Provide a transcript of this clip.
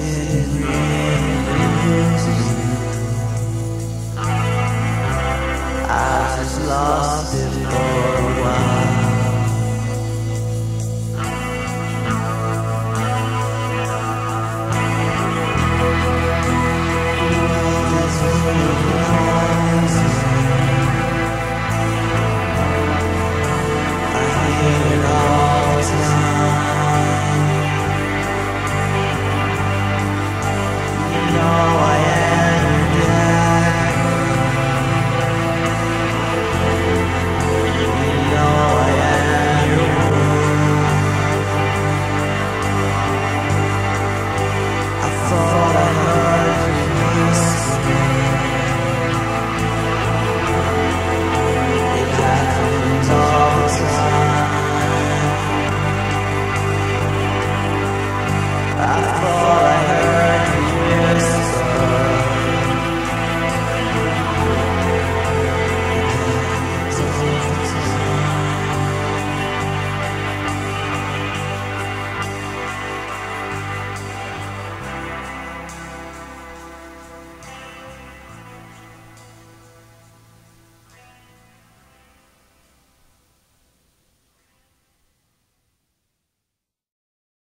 sin.